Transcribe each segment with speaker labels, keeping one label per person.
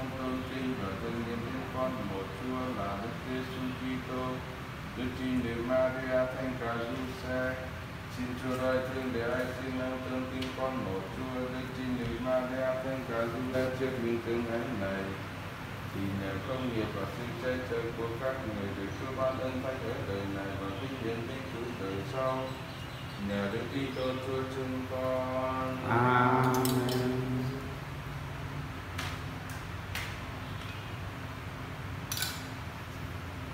Speaker 1: con tôn vinh và dâng nhân đến con một Chúa là Đức Giêsu Kitô, Đức Trinh Nữ Maria Thánh Cả Giuse. Xin Chúa đại thương để ai xin nâng tôn tin con một Chúa, Đức Trinh Nữ Maria Thánh Cả Giuse trước những tương ánh này. Thì nhờ công nghiệp và sự che chở của các người được Chúa ban ơn thánh ở đời này và vinh hiển vinh cứu đời sau. Nhờ Đức Kitô Chúa chúng con.
Speaker 2: Amen.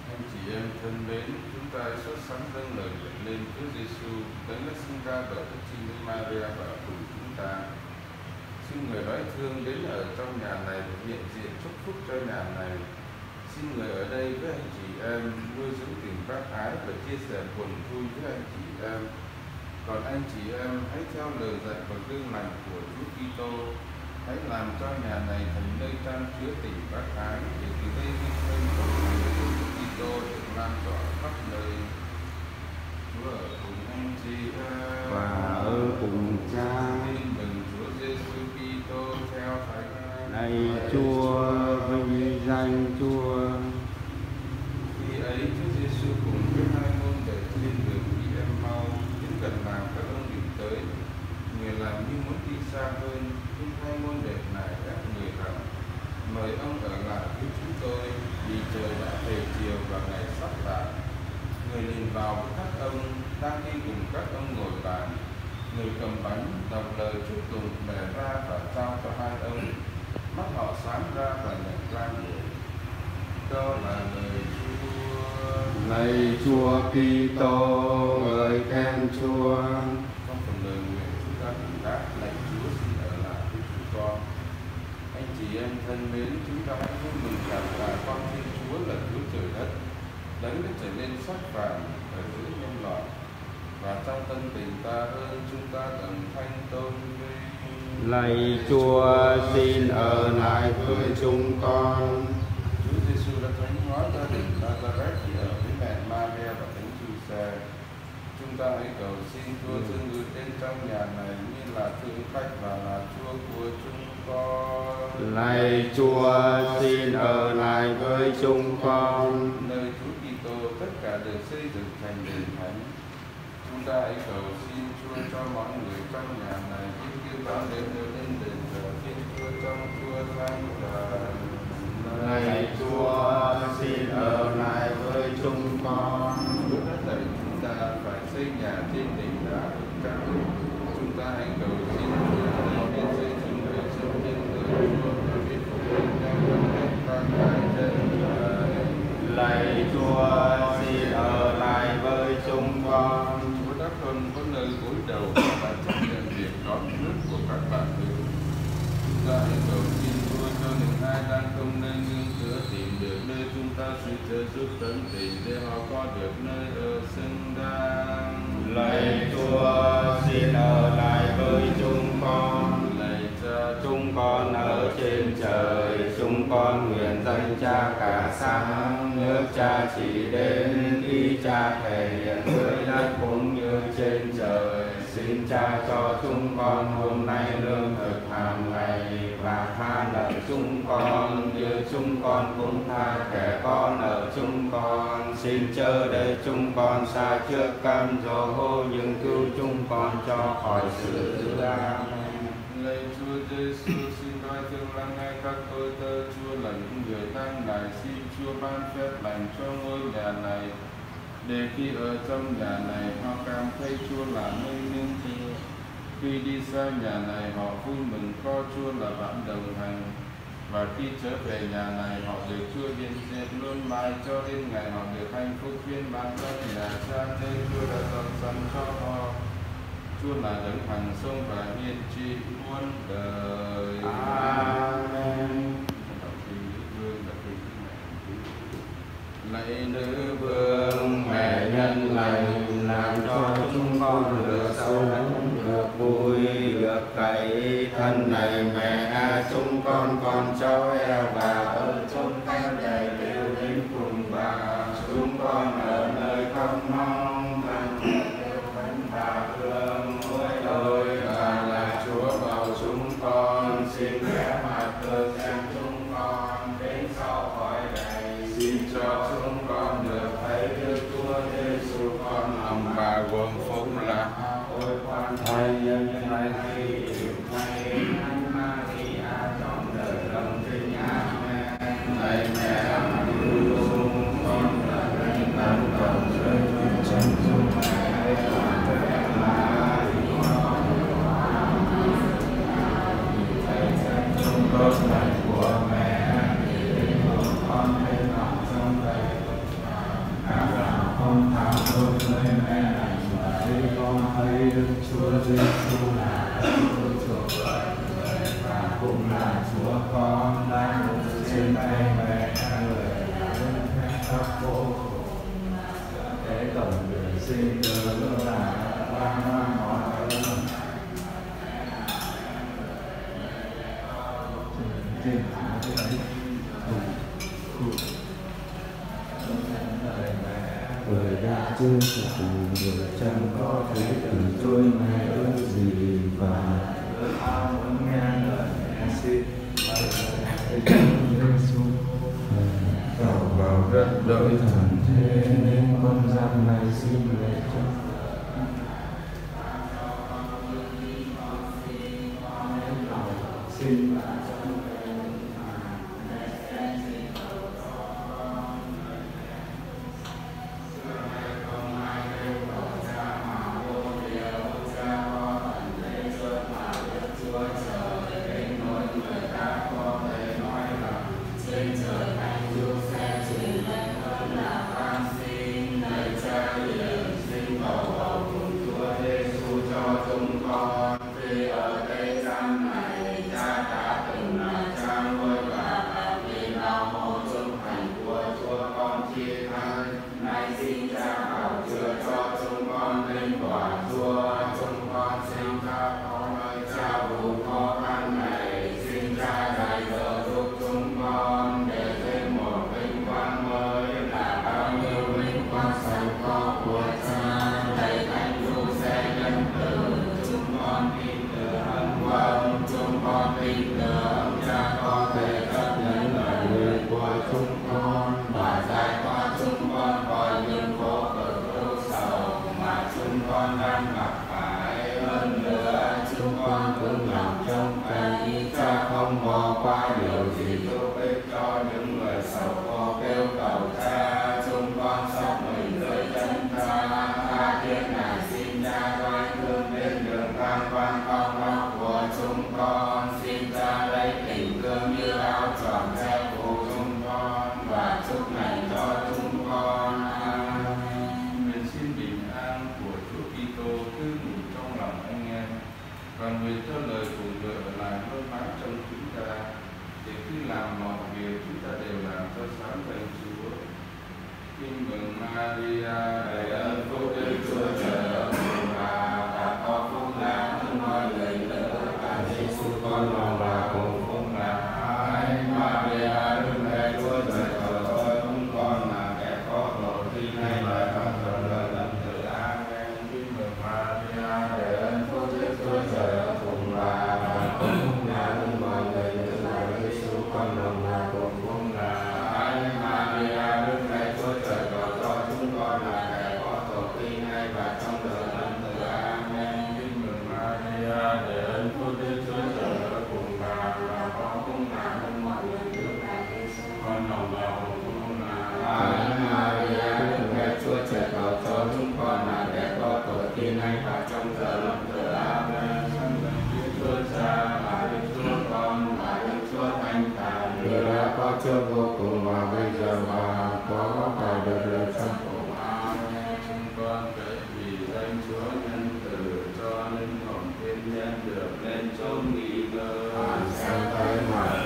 Speaker 1: Anh chị em thân mến, chúng ta hãy xuất dâng lời nguyện lên Chúa Giêsu, đấng đã sinh ra bởi Đức Trinh Nữ Maria và cùng chúng ta. Xin người nói thương đến ở trong nhà này và hiện diện chúc phúc cho nhà này. Xin người ở đây với anh chị em nuôi dưỡng tình bác ái và chia sẻ buồn vui với anh chị em. Còn anh chị em hãy theo lời dạy và gương lành của Chúa Kitô. Hãy làm cho nhà này thành nơi trang chứa tình bác ái để từ đây vinh danh Kitô được lan tỏa khắp nơi. Chúa ở cùng anh chị em.
Speaker 2: Và ở cùng cha.
Speaker 1: Tin mừng Chúa Giêsu Kitô theo Thánh.
Speaker 2: Này Chúa, vinh danh Chúa.
Speaker 1: Khi ấy Chúa Giêsu cùng với hai môn đệ trên đường đi em mau đến gần làng các ông định tới. Người làm như muốn đi xa hơn, nhưng hai môn đệ này ép người rằng mời ông ở lại với chúng tôi vì trời đã về chiều và ngày sắp tàn. Người nhìn vào với các ông đang đi cùng các ông ngồi bàn. Người cầm bánh đọc lời chúc tụng bẻ ra và trao cho hai ông. Mắt họ sáng ra và nhận ra người. Đó là lời Chúa.
Speaker 2: Lạy Chúa Kitô, ngợi khen Chúa.
Speaker 1: Trong phần lời nguyện chúng ta cũng đã lạy Chúa xin ở lại với chúng con. Anh chị em thân mến, chúng ta hãy vui mừng cảm tạ con Chúa là Chúa trời đất, đấng đã trở nên sắc vàng ở giữa nhân loại. Và trong tân tình ta ơn chúng ta đồng thanh tôn vinh.
Speaker 2: Lạy Chúa, xin ở lại với chúng con.
Speaker 1: Chúa Giêsu đã thánh hóa gia đình Nazareth thì ở với mẹ Maria và Thánh Giuse. Chúng ta hãy cầu xin Chúa thương người đến trong nhà này như là thương khách và là Chúa của chúng.
Speaker 2: Lạy Chúa, xin ở lại với chúng con.
Speaker 1: Nơi Chúa Kitô tất cả đều xây dựng thành đền thánh. Chúng ta hãy cầu xin Chúa cho mọi người trong nhà này biết kêu báo đến nơi lên đền thờ Thiên Chúa trong Chúa thánh thần.
Speaker 2: Lạy Chúa, xin ở lại với chúng con.
Speaker 1: Chúa đã dạy chúng ta phải xây nhà trên đỉnh đá chắc. Chúng ta hãy cầu xin Chúa
Speaker 2: Lạy Chúa, xin ở lại với chúng con.
Speaker 1: Chúa đã không có nơi cúi đầu và chấp nhận việc đón nước của các bạn nữ. Chúng ta hãy cầu xin Chúa cho những ai đang không nơi nương tựa tìm được nơi chúng ta sự trợ giúp tận tình để họ có được nơi ở
Speaker 2: sang sáng, nước cha chỉ đến khi cha thể hiện dưới đất cũng như trên trời. Xin cha cho chúng con hôm nay lương thực hàng ngày và tha nợ chúng con như chúng con cũng tha kẻ con nợ chúng con. Xin chớ để chúng con xa trước cam dỗ nhưng cứu chúng con cho khỏi sự dữ ác
Speaker 1: Lạy Chúa Giêsu, xin lắng nghe các tôi tơ Chúa là những người đang lại xin Chúa ban phép lành cho ngôi nhà này để khi ở trong nhà này, họ cảm thấy Chúa là nơi nương tựa. Khi đi xa nhà này, họ vui mừng có Chúa là bạn đồng hành và khi trở về nhà này, họ được Chúa hiện diện luôn mãi cho đến ngày họ được hạnh phúc viên mãn trong nhà cha nên Chúa đã dọn sẵn cho họ. Chúa là đấng hằng sông và hiên trị muôn đời.
Speaker 2: khổ thế tổng tử sinh ờ, cơ là quan hoan hóa cơ trên
Speaker 3: bởi đã chưa phục vụ được chẳng có thấy từng tôi nay ước gì và ờ, ước
Speaker 2: ao muốn nghe lời nghe xin
Speaker 3: Vâng, đợi thần thế nên con giam này xin lệ cho
Speaker 2: đang gặp phải hơn nữa. Chúng con cũng nằm trong tay, cha không bỏ qua điều gì.
Speaker 1: nguyện cho lời của người ở lại luôn mãi trong chúng ta, để khi làm mọi việc, chúng ta đều làm cho sáng danh Chúa. Tin mừng Maria
Speaker 2: đầy ơn phúc đến Chúa trời ơn bà đã có phúc lắm hơn mọi người nữa và Giêsu con lòng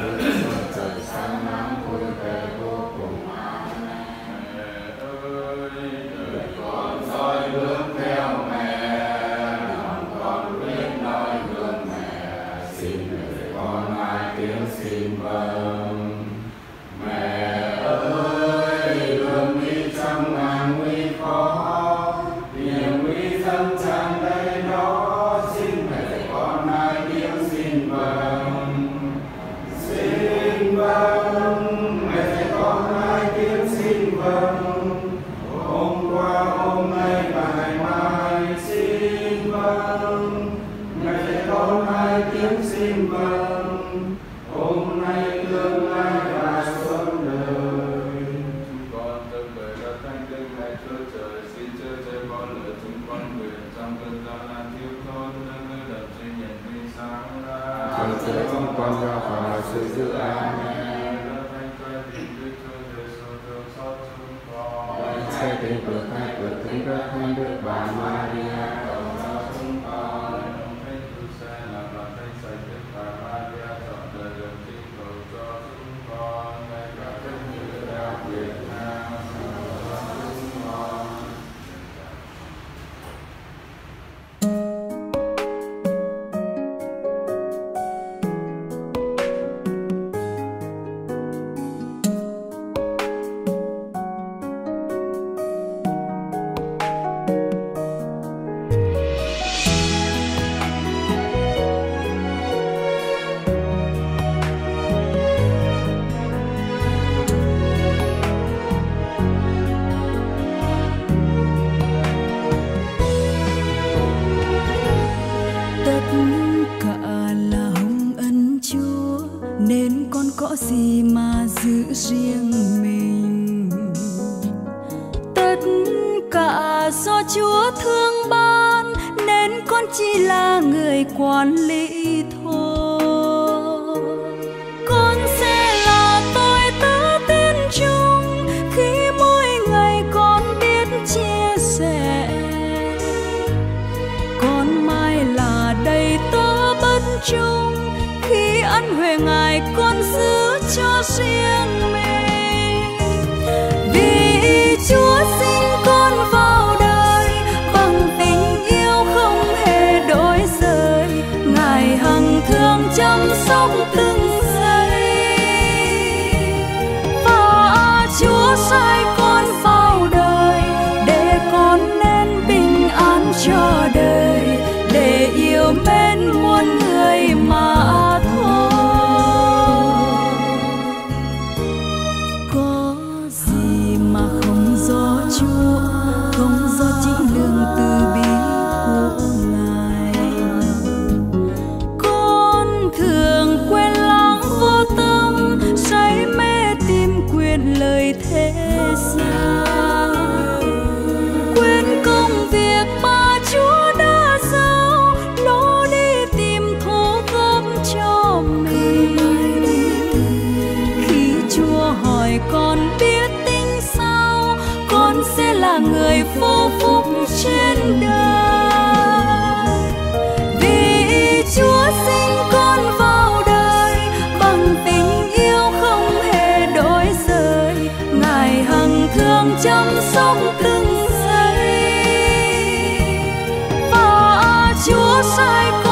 Speaker 2: Yeah. Con nguyện trong cơn gian nan thiếu thốn nâng đỡ đập trên nhận minh sáng ra.
Speaker 1: Còn sẽ không con ra vào sự dự án là người quản lý thôi con sẽ là tôi tớ tin chung khi mỗi ngày con biết chia sẻ. Con
Speaker 4: mai là đầy tớ bất chung khi ân huệ ngài con giữ cho riêng không do chúa, không do chính lương từ bi của ngài. Con thường quên lãng vô tâm, say mê tìm quyền lời thế gian quên công việc mà chúa đã giao nó đi tìm thổ cơm cho mình. Khi chúa hỏi con biết người vô phúc trên đời. Vì chúa sinh con vào đời, bằng tình yêu không hề đổi rời. Ngài hằng thương chăm sóc từng giây và chúa sai con